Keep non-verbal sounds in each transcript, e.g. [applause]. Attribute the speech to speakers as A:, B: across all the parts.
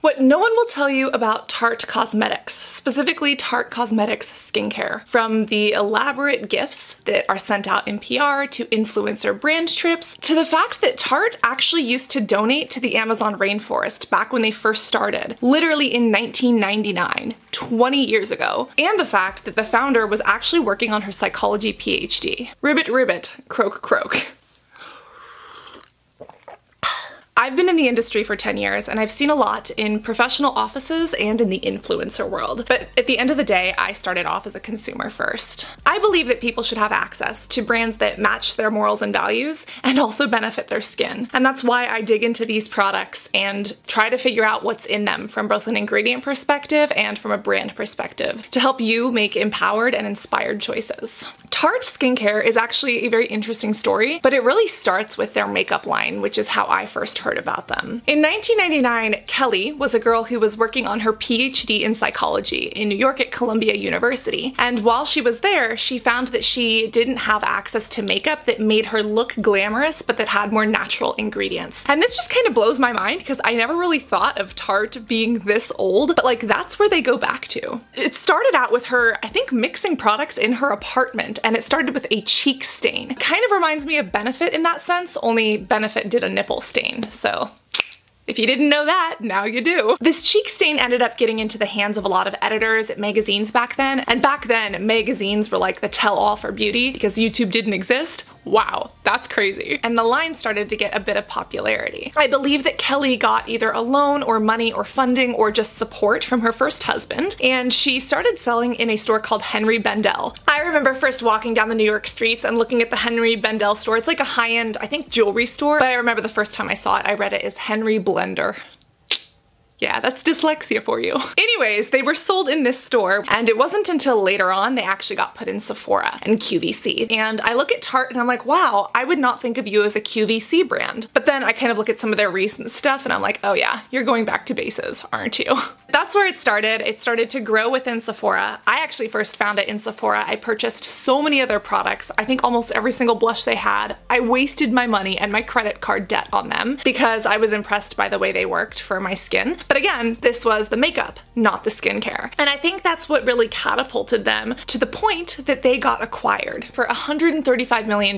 A: What no one will tell you about Tarte Cosmetics, specifically Tarte Cosmetics skincare, from the elaborate gifts that are sent out in PR to influencer brand trips, to the fact that Tarte actually used to donate to the Amazon rainforest back when they first started, literally in 1999, 20 years ago, and the fact that the founder was actually working on her psychology PhD. Ribbit ribbit, croak croak. I've been in the industry for 10 years and I've seen a lot in professional offices and in the influencer world. But at the end of the day, I started off as a consumer first. I believe that people should have access to brands that match their morals and values and also benefit their skin. And that's why I dig into these products and try to figure out what's in them from both an ingredient perspective and from a brand perspective to help you make empowered and inspired choices. Tarte skincare is actually a very interesting story, but it really starts with their makeup line, which is how I first heard heard about them. In 1999, Kelly was a girl who was working on her PhD in psychology in New York at Columbia University. And while she was there, she found that she didn't have access to makeup that made her look glamorous, but that had more natural ingredients. And this just kind of blows my mind because I never really thought of Tarte being this old, but like that's where they go back to. It started out with her, I think, mixing products in her apartment, and it started with a cheek stain. Kind of reminds me of Benefit in that sense, only Benefit did a nipple stain. So if you didn't know that, now you do. This cheek stain ended up getting into the hands of a lot of editors at magazines back then, and back then magazines were like the tell-all for beauty because YouTube didn't exist. Wow, that's crazy. And the line started to get a bit of popularity. I believe that Kelly got either a loan or money or funding or just support from her first husband, and she started selling in a store called Henri Bendel. I remember first walking down the New York streets and looking at the Henri Bendel store. It's like a high-end, I think, jewelry store, but I remember the first time I saw it, I read it as Henry Blender. Yeah, that's dyslexia for you. [laughs] Anyways, they were sold in this store and it wasn't until later on they actually got put in Sephora and QVC. And I look at Tarte and I'm like, wow, I would not think of you as a QVC brand. But then I kind of look at some of their recent stuff and I'm like, oh yeah, you're going back to bases, aren't you? [laughs] That's where it started. It started to grow within Sephora. I actually first found it in Sephora. I purchased so many other products. I think almost every single blush they had. I wasted my money and my credit card debt on them because I was impressed by the way they worked for my skin. But again, this was the makeup, not the skincare. And I think that's what really catapulted them to the point that they got acquired for $135 million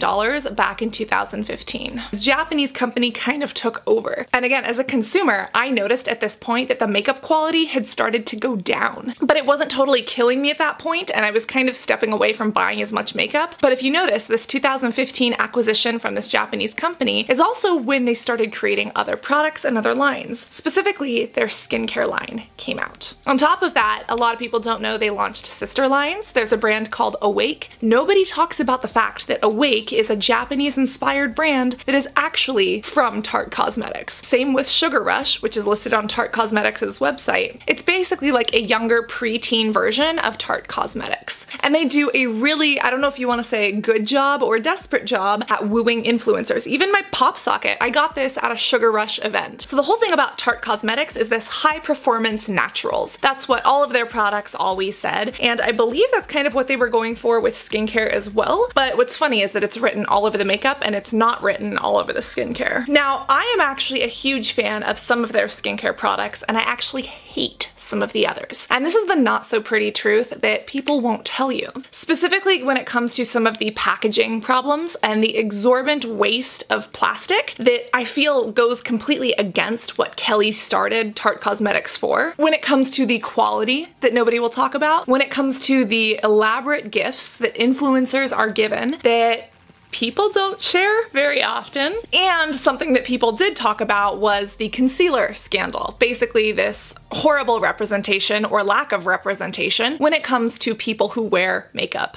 A: back in 2015. This Japanese company kind of took over. And again, as a consumer, I noticed at this point that the makeup quality had started to go down. But it wasn't totally killing me at that point, and I was kind of stepping away from buying as much makeup. But if you notice, this 2015 acquisition from this Japanese company is also when they started creating other products and other lines. Specifically, their skincare line came out. On top of that, a lot of people don't know they launched sister lines. There's a brand called Awake. Nobody talks about the fact that Awake is a Japanese-inspired brand that is actually from Tarte Cosmetics. Same with Sugar Rush, which is listed on Tarte Cosmetics' website. It's basically like a younger preteen version of Tarte Cosmetics. And they do a really, I don't know if you want to say good job or desperate job at wooing influencers. Even my pop socket, I got this at a Sugar Rush event. So the whole thing about Tarte Cosmetics is this high performance naturals. That's what all of their products always said. And I believe that's kind of what they were going for with skincare as well. But what's funny is that it's written all over the makeup and it's not written all over the skincare. Now, I am actually a huge fan of some of their skincare products and I actually hate some of the others. And this is the not so pretty truth that people won't tell you. Specifically when it comes to some of the packaging problems and the exorbitant waste of plastic that I feel goes completely against what Kelly started Tarte Cosmetics for. When it comes to the quality that nobody will talk about, when it comes to the elaborate gifts that influencers are given that people don't share very often. And something that people did talk about was the concealer scandal. Basically this horrible representation or lack of representation when it comes to people who wear makeup.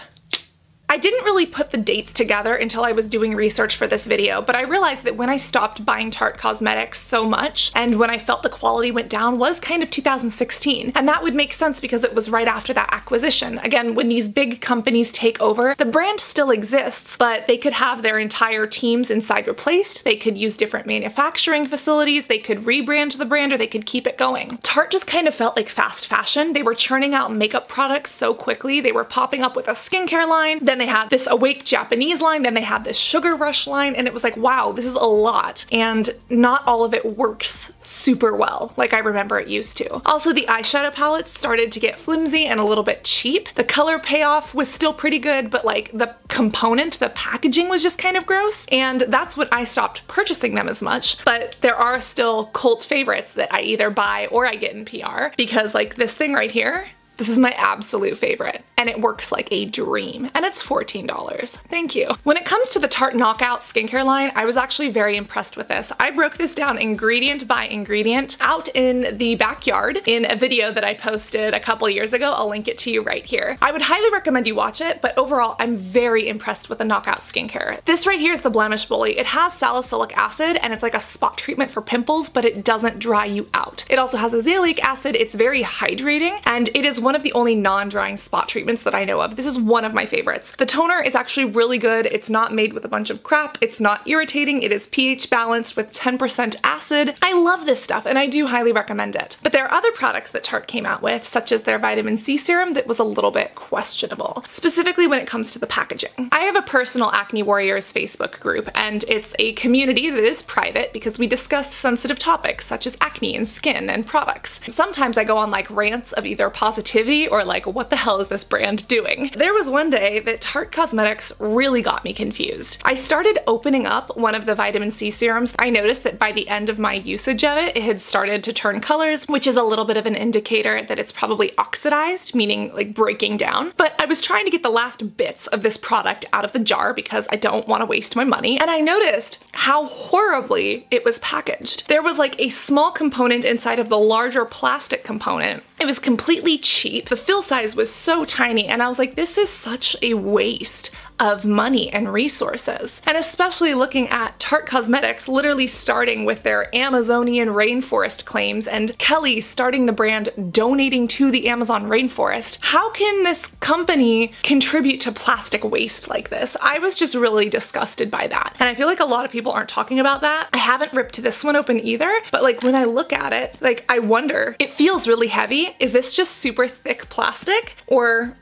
A: I didn't really put the dates together until I was doing research for this video, but I realized that when I stopped buying Tarte Cosmetics so much, and when I felt the quality went down, was kind of 2016. And that would make sense because it was right after that acquisition. Again, when these big companies take over, the brand still exists, but they could have their entire teams inside replaced, they could use different manufacturing facilities, they could rebrand the brand, or they could keep it going. Tarte just kind of felt like fast fashion. They were churning out makeup products so quickly, they were popping up with a skincare line, Then they had this Awake Japanese line, then they had this Sugar Rush line, and it was like, wow, this is a lot. And not all of it works super well, like I remember it used to. Also, the eyeshadow palettes started to get flimsy and a little bit cheap. The color payoff was still pretty good, but like the component, the packaging was just kind of gross. And that's when I stopped purchasing them as much. But there are still cult favorites that I either buy or I get in PR because like this thing right here, this is my absolute favorite and it works like a dream. And it's $14. Thank you. When it comes to the Tarte Knockout skincare line, I was actually very impressed with this. I broke this down ingredient by ingredient out in the backyard in a video that I posted a couple years ago. I'll link it to you right here. I would highly recommend you watch it, but overall, I'm very impressed with the Knockout skincare. This right here is the Blemish Bully. It has salicylic acid and it's like a spot treatment for pimples, but it doesn't dry you out. It also has azelaic acid. It's very hydrating and it is one of the only non-drying spot treatments that I know of. This is one of my favorites. The toner is actually really good. It's not made with a bunch of crap. It's not irritating. It is pH balanced with 10% acid. I love this stuff and I do highly recommend it. But there are other products that Tarte came out with, such as their vitamin C serum that was a little bit questionable, specifically when it comes to the packaging. I have a personal Acne Warriors Facebook group and it's a community that is private because we discuss sensitive topics such as acne and skin and products. Sometimes I go on like rants of either positivity or like what the hell is this brand doing? There was one day that Tarte Cosmetics really got me confused. I started opening up one of the vitamin C serums. I noticed that by the end of my usage of it, it had started to turn colors, which is a little bit of an indicator that it's probably oxidized, meaning like breaking down. But I was trying to get the last bits of this product out of the jar because I don't want to waste my money. And I noticed how horribly it was packaged. There was like a small component inside of the larger plastic component. It was completely cheap. The fill size was so tiny and I was like, this is such a waste of money and resources. And especially looking at Tarte Cosmetics literally starting with their Amazonian rainforest claims and Kelly starting the brand donating to the Amazon rainforest. How can this company contribute to plastic waste like this? I was just really disgusted by that. And I feel like a lot of people aren't talking about that. I haven't ripped this one open either, but like when I look at it, like I wonder, it feels really heavy. Is this just super thick plastic or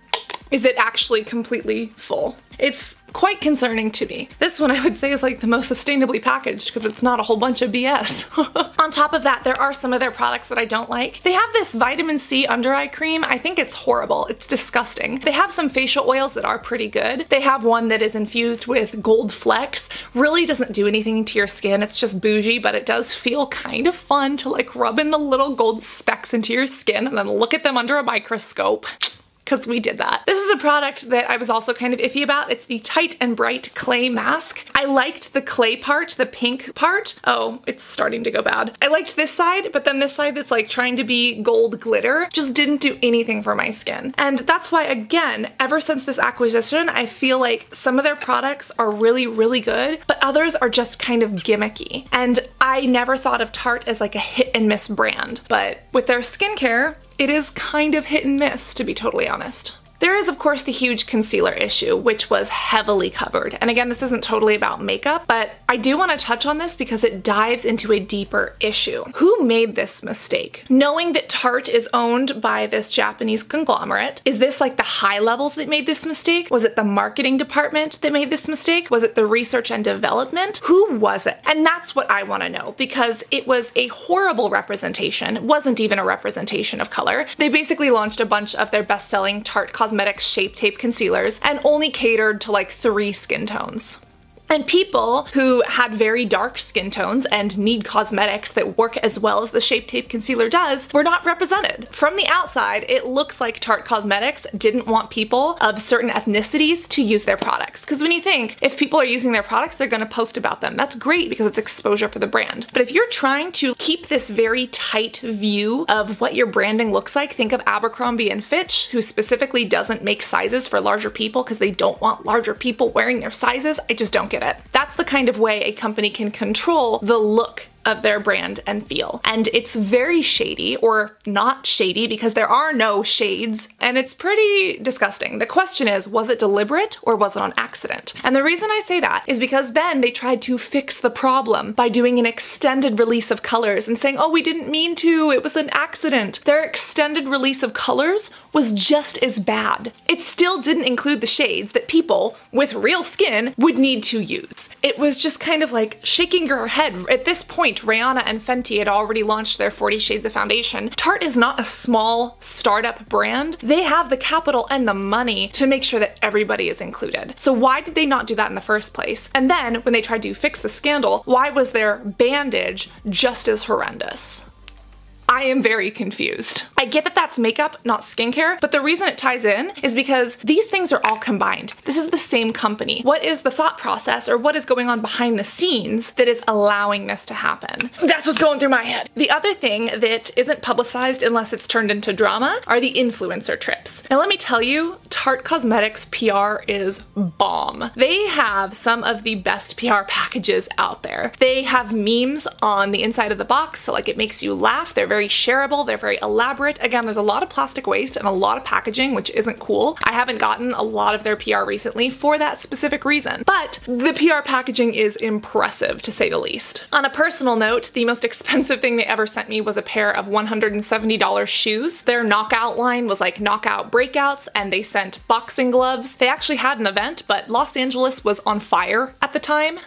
A: is it actually completely full? It's quite concerning to me. This one I would say is like the most sustainably packaged because it's not a whole bunch of BS. [laughs] On top of that, there are some of their products that I don't like. They have this vitamin C under eye cream. I think it's horrible. It's disgusting. They have some facial oils that are pretty good. They have one that is infused with gold flecks. Really doesn't do anything to your skin. It's just bougie, but it does feel kind of fun to like rub in the little gold specks into your skin and then look at them under a microscope because we did that. This is a product that I was also kind of iffy about. It's the Tight and Bright Clay Mask. I liked the clay part, the pink part. Oh, it's starting to go bad. I liked this side, but then this side that's like trying to be gold glitter just didn't do anything for my skin. And that's why, again, ever since this acquisition, I feel like some of their products are really, really good, but others are just kind of gimmicky. And I never thought of Tarte as like a hit and miss brand, but with their skincare, it is kind of hit and miss, to be totally honest. There is of course the huge concealer issue, which was heavily covered. And again, this isn't totally about makeup, but I do want to touch on this because it dives into a deeper issue. Who made this mistake? Knowing that Tarte is owned by this Japanese conglomerate, is this like the high levels that made this mistake? Was it the marketing department that made this mistake? Was it the research and development? Who was it? And that's what I want to know because it was a horrible representation. Wasn't even a representation of color. They basically launched a bunch of their best-selling Tarte cosmetics Cosmetics Shape Tape concealers and only catered to like three skin tones. And people who had very dark skin tones and need cosmetics that work as well as the Shape Tape Concealer does were not represented. From the outside, it looks like Tarte Cosmetics didn't want people of certain ethnicities to use their products. Because when you think, if people are using their products, they're gonna post about them. That's great because it's exposure for the brand. But if you're trying to keep this very tight view of what your branding looks like, think of Abercrombie and Fitch, who specifically doesn't make sizes for larger people because they don't want larger people wearing their sizes. I just don't get it. That's the kind of way a company can control the look of their brand and feel. And it's very shady, or not shady because there are no shades, and it's pretty disgusting. The question is, was it deliberate or was it on accident? And the reason I say that is because then they tried to fix the problem by doing an extended release of colors and saying, oh, we didn't mean to, it was an accident. Their extended release of colors was just as bad. It still didn't include the shades that people with real skin would need to use. It was just kind of like shaking your head. At this point, Rihanna and Fenty had already launched their 40 Shades of Foundation. Tarte is not a small startup brand. They have the capital and the money to make sure that everybody is included. So why did they not do that in the first place? And then when they tried to fix the scandal, why was their bandage just as horrendous? I am very confused. I get that that's makeup, not skincare, but the reason it ties in is because these things are all combined. This is the same company. What is the thought process or what is going on behind the scenes that is allowing this to happen? That's what's going through my head. The other thing that isn't publicized unless it's turned into drama are the influencer trips. Now let me tell you, Tarte Cosmetics PR is bomb. They have some of the best PR packages out there. They have memes on the inside of the box, so like it makes you laugh. They're very very shareable, they're very elaborate. Again, there's a lot of plastic waste and a lot of packaging, which isn't cool. I haven't gotten a lot of their PR recently for that specific reason, but the PR packaging is impressive to say the least. On a personal note, the most expensive thing they ever sent me was a pair of $170 shoes. Their knockout line was like knockout breakouts and they sent boxing gloves. They actually had an event, but Los Angeles was on fire at the time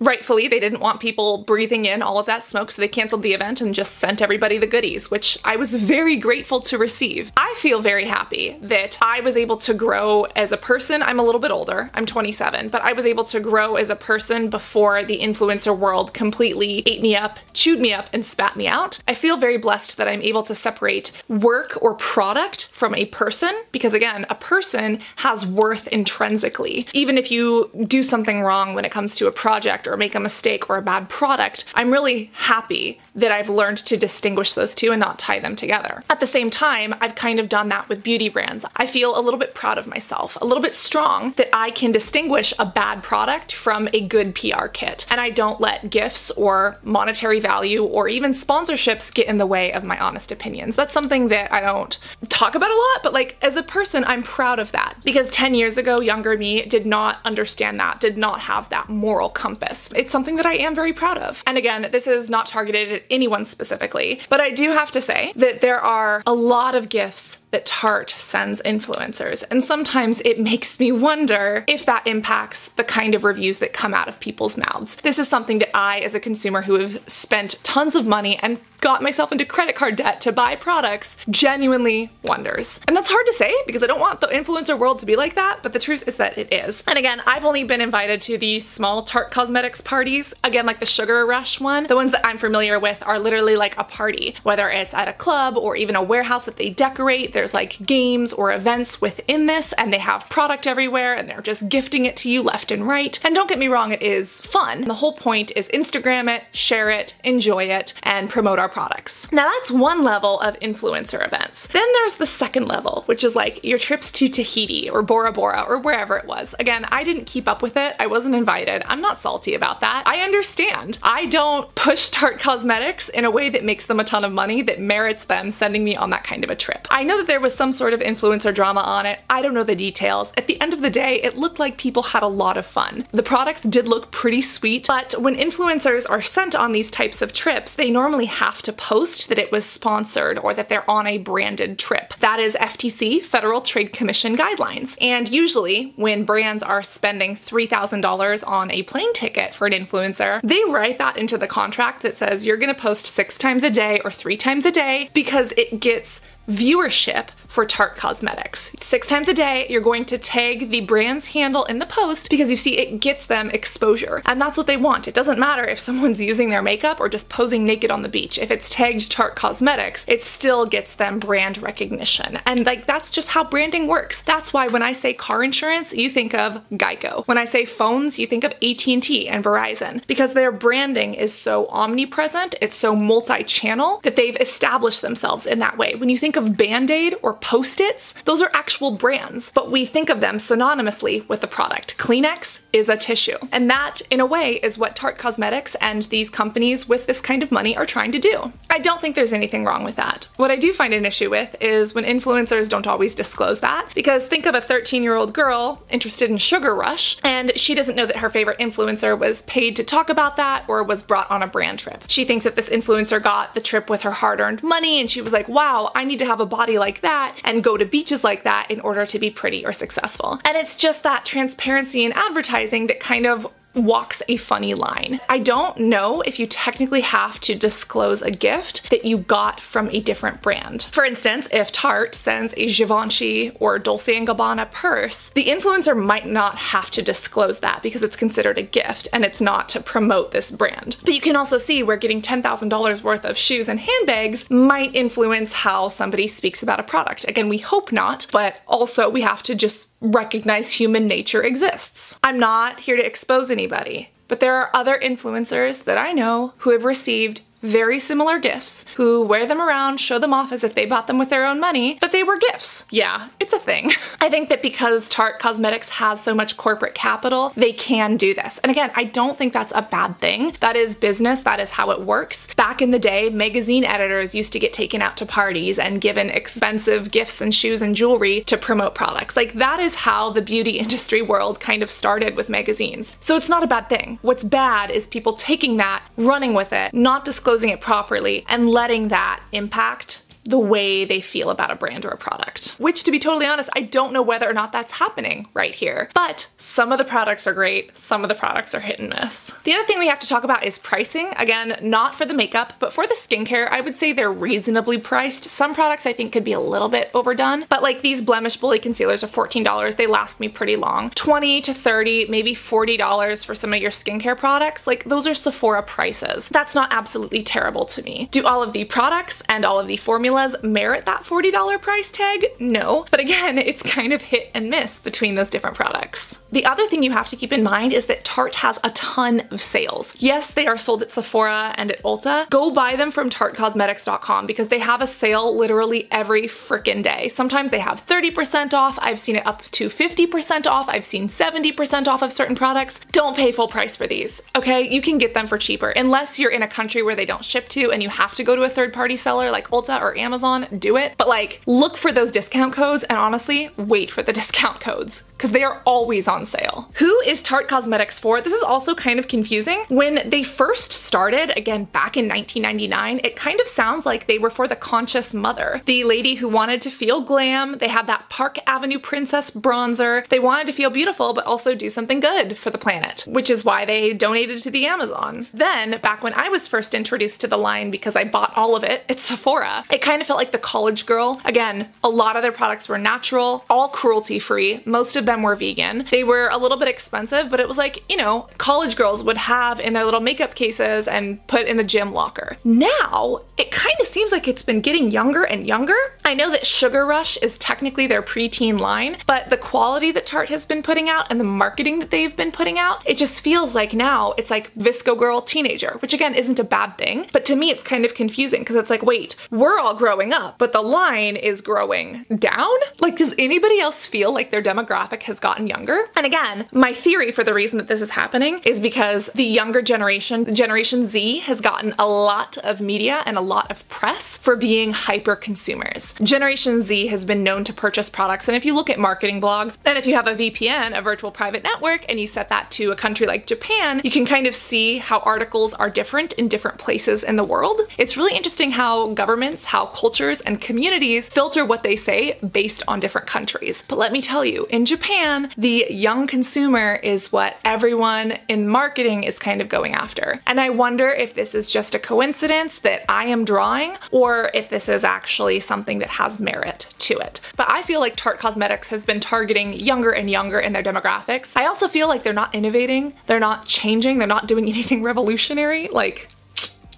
A: rightfully, they didn't want people breathing in all of that smoke, so they canceled the event and just sent everybody the goodies, which I was very grateful to receive. I feel very happy that I was able to grow as a person. I'm a little bit older, I'm 27, but I was able to grow as a person before the influencer world completely ate me up, chewed me up, and spat me out. I feel very blessed that I'm able to separate work or product from a person, because again, a person has worth intrinsically. Even if you do something wrong when it comes to a project or make a mistake or a bad product, I'm really happy that I've learned to distinguish those two and not tie them together. At the same time, I've kind of done that with beauty brands. I feel a little bit proud of myself, a little bit strong that I can distinguish a bad product from a good PR kit. And I don't let gifts or monetary value or even sponsorships get in the way of my honest opinions. That's something that I don't talk about a lot, but like as a person, I'm proud of that. Because 10 years ago, younger me did not understand that, did not have that moral compass. It's something that I am very proud of. And again, this is not targeted at anyone specifically, but I do have to say that there are a lot of gifts that Tarte sends influencers. And sometimes it makes me wonder if that impacts the kind of reviews that come out of people's mouths. This is something that I, as a consumer who have spent tons of money and got myself into credit card debt to buy products, genuinely wonders. And that's hard to say because I don't want the influencer world to be like that, but the truth is that it is. And again, I've only been invited to the small Tarte Cosmetics parties, again like the Sugar Rush one. The ones that I'm familiar with are literally like a party, whether it's at a club or even a warehouse that they decorate. There's like games or events within this and they have product everywhere and they're just gifting it to you left and right. And don't get me wrong, it is fun. The whole point is Instagram it, share it, enjoy it, and promote our products. Now that's one level of influencer events. Then there's the second level, which is like your trips to Tahiti or Bora Bora or wherever it was. Again, I didn't keep up with it. I wasn't invited. I'm not salty about that. I understand. I don't push Tarte Cosmetics in a way that makes them a ton of money that merits them sending me on that kind of a trip. I know that there was some sort of influencer drama on it. I don't know the details. At the end of the day, it looked like people had a lot of fun. The products did look pretty sweet, but when influencers are sent on these types of trips, they normally have to post that it was sponsored or that they're on a branded trip. That is FTC, Federal Trade Commission guidelines. And usually when brands are spending $3,000 on a plane ticket for an influencer, they write that into the contract that says you're gonna post six times a day or three times a day because it gets viewership for Tarte Cosmetics. Six times a day, you're going to tag the brand's handle in the post because you see it gets them exposure. And that's what they want. It doesn't matter if someone's using their makeup or just posing naked on the beach. If it's tagged Tarte Cosmetics, it still gets them brand recognition. And like that's just how branding works. That's why when I say car insurance, you think of Geico. When I say phones, you think of AT&T and Verizon because their branding is so omnipresent, it's so multi-channel that they've established themselves in that way. When you think of Band-Aid or Post-its, those are actual brands, but we think of them synonymously with the product. Kleenex is a tissue. And that, in a way, is what Tarte Cosmetics and these companies with this kind of money are trying to do. I don't think there's anything wrong with that. What I do find an issue with is when influencers don't always disclose that, because think of a 13 year old girl interested in Sugar Rush, and she doesn't know that her favorite influencer was paid to talk about that or was brought on a brand trip. She thinks that this influencer got the trip with her hard earned money, and she was like, wow, I need to have a body like that and go to beaches like that in order to be pretty or successful. And it's just that transparency in advertising that kind of walks a funny line. I don't know if you technically have to disclose a gift that you got from a different brand. For instance, if Tarte sends a Givenchy or Dolce & Gabbana purse, the influencer might not have to disclose that because it's considered a gift and it's not to promote this brand. But you can also see where getting $10,000 worth of shoes and handbags might influence how somebody speaks about a product. Again, we hope not, but also we have to just recognize human nature exists. I'm not here to expose anybody, but there are other influencers that I know who have received very similar gifts, who wear them around, show them off as if they bought them with their own money, but they were gifts. Yeah, it's a thing. [laughs] I think that because Tarte Cosmetics has so much corporate capital, they can do this. And again, I don't think that's a bad thing. That is business, that is how it works. Back in the day, magazine editors used to get taken out to parties and given expensive gifts and shoes and jewelry to promote products. Like that is how the beauty [laughs] industry world kind of started with magazines. So it's not a bad thing. What's bad is people taking that, running with it, not disclosing exposing it properly and letting that impact the way they feel about a brand or a product. Which to be totally honest, I don't know whether or not that's happening right here. But some of the products are great, some of the products are hit and miss. The other thing we have to talk about is pricing. Again, not for the makeup, but for the skincare, I would say they're reasonably priced. Some products I think could be a little bit overdone, but like these Blemish Bully concealers are $14. They last me pretty long. 20 to 30, maybe $40 for some of your skincare products. Like those are Sephora prices. That's not absolutely terrible to me. Do all of the products and all of the formulas formulas merit that $40 price tag? No. But again, [laughs] it's kind of hit and miss between those different products. The other thing you have to keep in mind is that Tarte has a ton of sales. Yes, they are sold at Sephora and at Ulta. Go buy them from TarteCosmetics.com because they have a sale literally every freaking day. Sometimes they have 30% off. I've seen it up to 50% off. I've seen 70% off of certain products. Don't pay full price for these, okay? You can get them for cheaper unless you're in a country where they don't ship to and you have to go to a third party seller like Ulta or Amazon, do it. But like, look for those discount codes and honestly, wait for the [laughs] discount codes because they are always on sale. Who is Tarte Cosmetics for? This is also kind of confusing. When they first started, again, back in 1999, it kind of sounds like they were for the conscious mother. The lady who wanted to feel glam, they had that Park Avenue Princess bronzer. They wanted to feel beautiful, but also do something good for the planet, which is why they donated to the Amazon. Then, back when I was first introduced to the line because I bought all of it at Sephora, it kind of felt like the college girl. Again, a lot of their products were natural, all cruelty free. Most of them were vegan. They were a little bit expensive, but it was like, you know, college girls would have in their little makeup cases and put in the gym locker. Now, it kind of seems like it's been getting younger and younger. I know that Sugar Rush is technically their preteen line, but the quality that Tarte has been putting out and the marketing that they've been putting out, it just feels like now it's like VSCO Girl Teenager, which again isn't a bad thing, but to me it's kind of confusing because it's like, wait, we're all growing up, but the line is growing down? Like, does anybody else feel like their demographic has gotten younger? And again, my theory for the reason that this is happening is because the younger generation, Generation Z, has gotten a lot of media and a lot of press for being hyper consumers. Generation Z has been known to purchase products, and if you look at marketing blogs, and if you have a VPN, a virtual private network, and you set that to a country like Japan, you can kind of see how articles are different in different places in the world. It's really interesting how governments, how cultures, and communities filter what they say based on different countries. But let me tell you, in Japan, the young consumer is what everyone in marketing is kind of going after. And I wonder if this is just a coincidence that I am drawing or if this is actually something that has merit to it. But I feel like Tarte Cosmetics has been targeting younger and younger in their demographics. I also feel like they're not innovating, they're not changing, they're not doing [laughs] anything revolutionary. Like,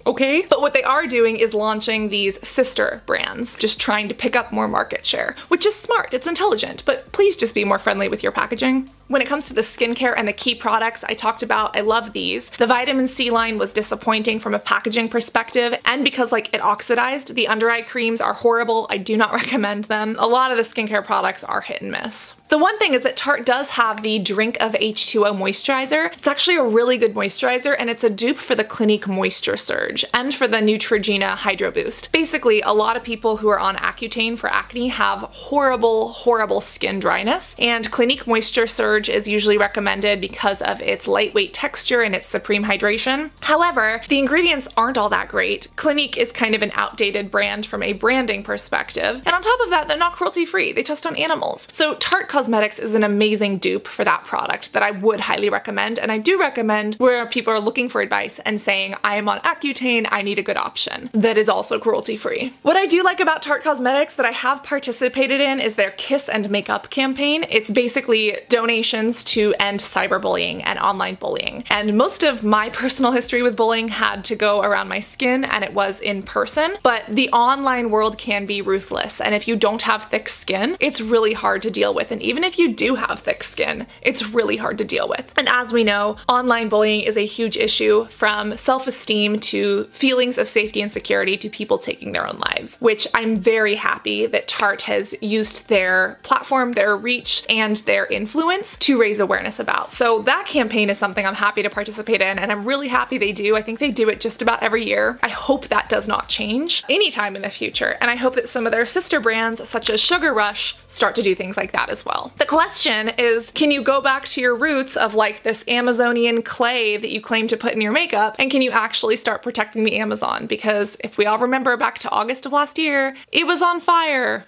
A: okay? But what they are doing is launching these sister brands, just trying to pick up more market share, which is smart, it's intelligent, but please just be more friendly with your packaging. When it comes to the skincare and the key products I talked about, I love these. The vitamin C line was disappointing from a packaging perspective, and because like it oxidized, the under eye creams are horrible. I do not [laughs] recommend them. A lot of the skincare products are hit and miss. The one thing is that Tarte does have the Drink of H2O moisturizer. It's actually a really good moisturizer and it's a dupe for the Clinique Moisture Surge and for the Neutrogena Hydro Boost. Basically, a lot of people who are on Accutane for acne have horrible, horrible skin dryness and Clinique Moisture Surge is usually recommended because of its lightweight texture and its supreme hydration. However, the ingredients aren't all that great. Clinique is kind of an outdated brand from a branding perspective. And on top of that, they're not cruelty free. They test on animals. So Tarte Cosmetics is an amazing dupe for that product that I would highly recommend. And I do recommend where people are looking for advice and saying, I am on Accutane, I need a good option that is also cruelty free. What I do like about Tarte Cosmetics that I have participated in is their Kiss and Makeup campaign. It's basically donations to end cyberbullying and online bullying. And most of my personal history with bullying had to go around my skin and it was in person, but the online world can be ruthless. And if you don't have thick skin, it's really hard to deal with. And even if you do have thick skin, it's really hard to deal with. And as we know, online bullying is a huge issue from self-esteem to feelings of safety and security to people taking their own lives, which I'm very happy that Tarte has used their platform, their reach, and their influence to raise awareness about. So that campaign is something I'm happy to participate in and I'm really happy they do. I think they do it just about every year. I hope that does not change anytime in the future and I hope that some of their sister brands such as Sugar Rush start to do things like that as well. The question is, can you go back to your roots of like this Amazonian clay that you claim to put in your makeup and can you actually start protecting the Amazon? Because if we all remember back to August of last year, it was on fire.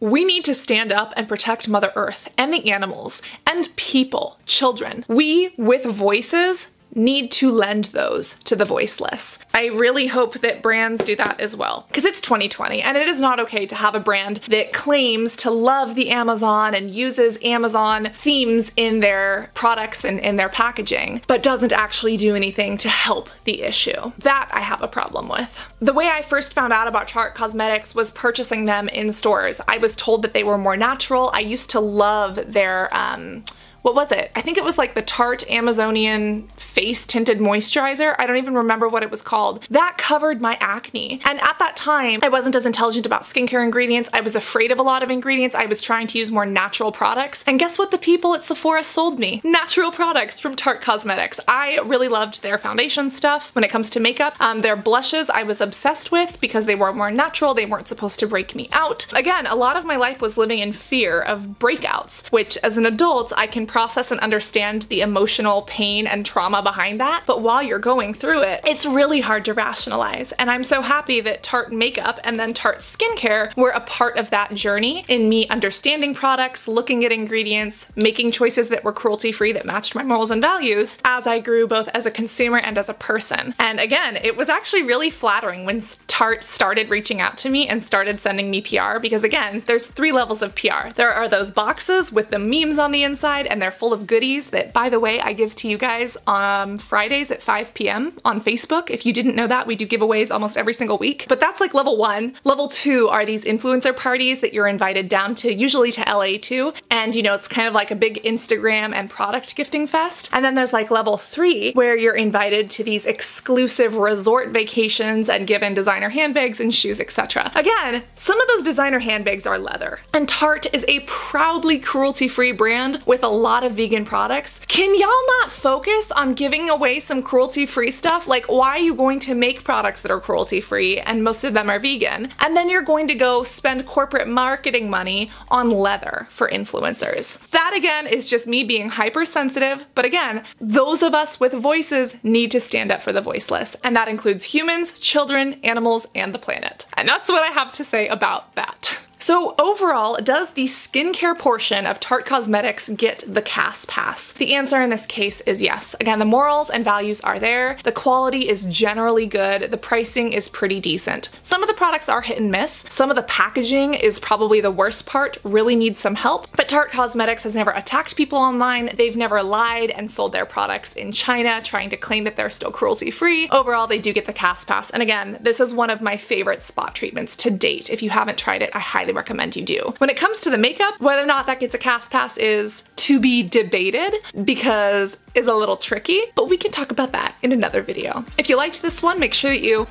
A: We need to stand up and protect Mother Earth and the animals and people, children. We, with voices, need to lend those to the voiceless. I really hope that brands do that as well. Because it's 2020 and it is not okay to have a brand that claims to love the Amazon and uses Amazon themes in their products and in their packaging, but doesn't actually do anything to help the issue. That I have a problem with. The way I first found out about Tarte Cosmetics was purchasing them in stores. I was told that they were more natural. I used to love their um, what was it? I think it was like the Tarte Amazonian face tinted moisturizer. I don't even remember what it was called. That covered my acne. And at that time, I wasn't as intelligent about skincare ingredients. I was afraid of a lot of ingredients. I was trying to use more natural products. And guess what the people at Sephora sold me? Natural products from Tarte Cosmetics. I really loved their foundation stuff when it comes to makeup. Um, their blushes I was obsessed with because they were more natural. They weren't supposed to break me out. Again, a lot of my life was living in fear of breakouts, which as an adult, I can process and understand the emotional pain and trauma behind that, but while you're going through it, it's really hard to rationalize. And I'm so happy that Tarte Makeup and then Tarte Skincare were a part of that journey in me understanding products, looking at ingredients, making choices that were cruelty-free that matched my morals and values as I grew both as a consumer and as a person. And again, it was actually really flattering when Tarte started reaching out to me and started sending me PR because again, there's three levels of PR. There are those boxes with the memes on the inside and they're full of goodies that, by the way, I give to you guys on Fridays at 5 p.m. on Facebook. If you didn't know that, we do giveaways almost every single week. But that's like level one. Level two are these influencer parties that you're invited down to, usually to LA too. And you know, it's kind of like a big Instagram and product gifting fest. And then there's like level three, where you're invited to these exclusive resort vacations and given designer handbags and shoes, etc. Again, some of those designer handbags are leather. And Tarte is a proudly cruelty-free brand with a lot of vegan products. Can y'all not focus on giving away some cruelty-free stuff? Like, why are you going to make products that are cruelty-free and most of them are vegan? And then you're going to go spend corporate marketing money on leather for influencers. That again is just me being hypersensitive, but again, those of us with voices need to stand up for the voiceless, and that includes humans, children, animals, and the planet. And that's what I have to say about that. So overall, does the skincare portion of Tarte Cosmetics get the CAS pass? The answer in this case is yes. Again, the morals and values are there, the quality is generally good, the pricing is pretty decent. Some of the products are hit and miss, some of the packaging is probably the worst part, really needs some help, but Tarte Cosmetics has never attacked people online, they've never lied and sold their products in China trying to claim that they're still cruelty free. Overall, they do get the CAS pass, and again, this is one of my favorite spot treatments to date. If you haven't tried it, I highly recommend you do. When it comes to the makeup, whether or not that gets a cast pass is to be debated because is a little tricky, but we can talk about that in another video. If you liked this one, make sure that you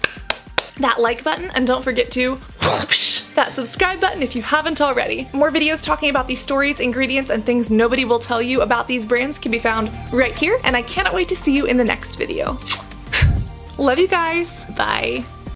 A: that like button and don't forget to whoosh, that subscribe button if you haven't already. More videos talking about these stories, ingredients, and things nobody will tell you about these brands can be found right here, and I cannot wait to see you in the next video. [sighs] Love you guys. Bye.